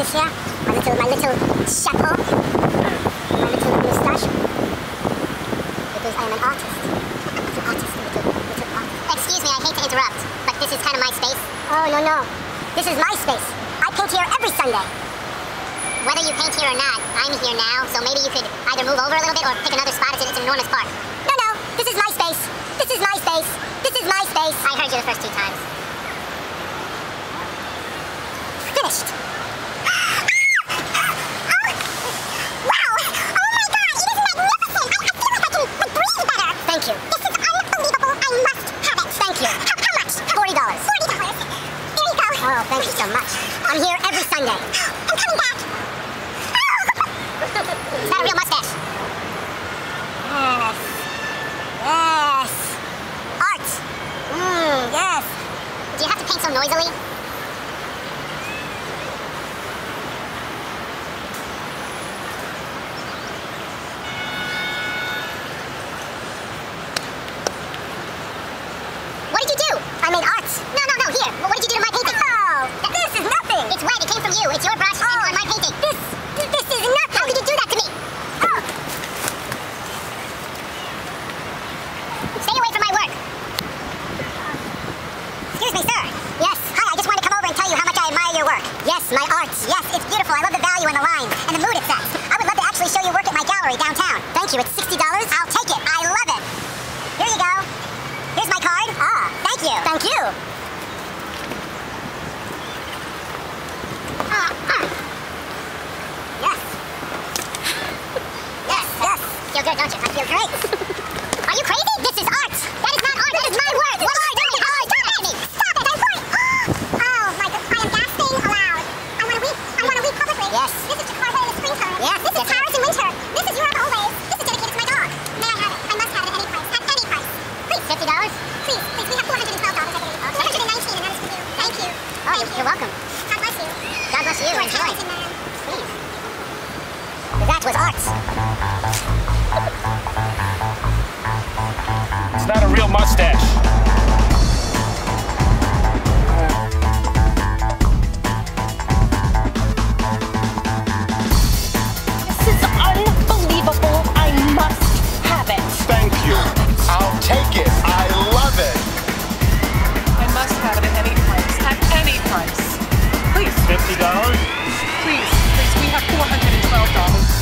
this here. Ah. My little, my little chapeau. My little moustache. Because I am an artist. Little artist, little, little artist. Excuse me, I hate to interrupt, but this is kind of my space. Oh, no, no. This is my space. I paint here every Sunday. Whether you paint here or not, I'm here now, so maybe you could either move over a little bit or pick another spot. It's an enormous park. No, no. This is my space. This is my space. This is my space. I heard you the first two times. Finished. Thank you. This is unbelievable. I must have it. Thank you. How, how much? Forty dollars. Forty dollars. There you go. Oh, thank you so much. I'm here every Sunday. I'm coming back. Is that a real mustache? Yes. Yes. Art. Mmm, yes. Do you have to paint so noisily? What did you do? I made art. No, no, no, here. What did you do to my painting? Oh, this is nothing. From you. It's your brush Oh. and my painting. This, this is nothing. How could you do that to me? Oh, Stay away from my work. excuse me, sir. Yes. Hi, I just wanted to come over and tell you how much I admire your work. Yes, my art. Yes, it's beautiful. I love the value and the line and the mood it sets. I would love to actually show your work at my gallery downtown. Thank you. It's $60. I'll take it. I love it. Here you go. Here's my card. Ah, thank you. Thank you. Ah, ah. Yes. Yes, yes. Feel good, don't you? I feel great. Are you crazy? This is art. That is not art. That is my work. What are you doing? Oh, stop it! Stop it! I'm sorry. Oh my God! I am gasping aloud. I want to weep. I want to weep publicly. Yes. This is Jakarta in the springtime. Yes, This is yes, in winter. This is Europe always. This is dedicated to my dog. May I have it? I must have it at any price. At any price. Please. Fifty dollars? Please. Please. We have four hundred and twelve dollars. I believe. Okay. Four hundred and nineteen, and that is for you. Thank you. Oh, Thank you're, you. you're welcome. God bless you. God bless you. You are talented man. Please. That was art. not a real mustache. This is unbelievable. I must have it. Thank you. I'll take it. I love it. I must have it at any price. At any price. Please. $50? Please. Please, we have $412.